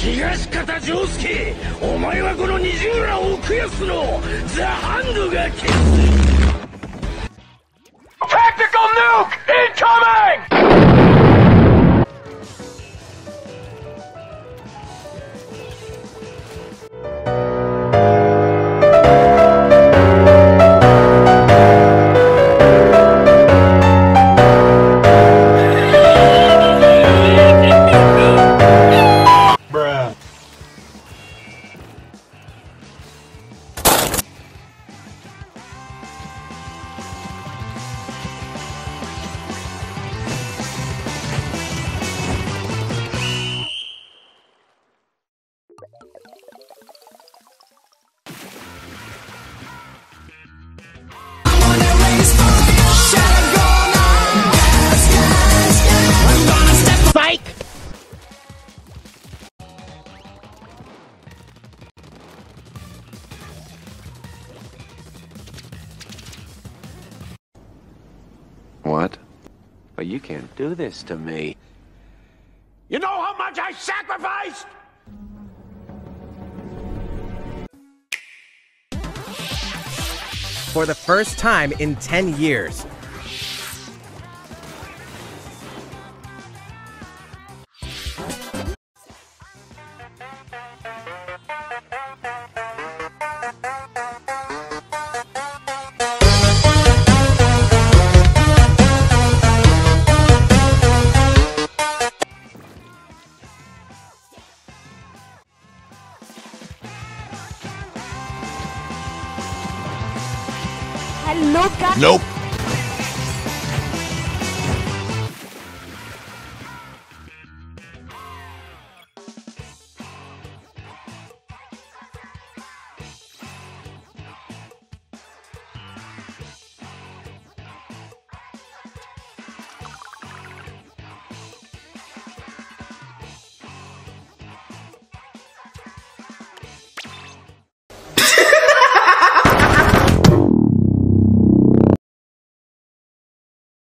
東方丈介お前はこの二重ら奥安のザ・ハンドが消す Tactical nuke incoming! What? But you can't do this to me. You know how much I sacrificed? For the first time in 10 years, Nope.